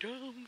dumb.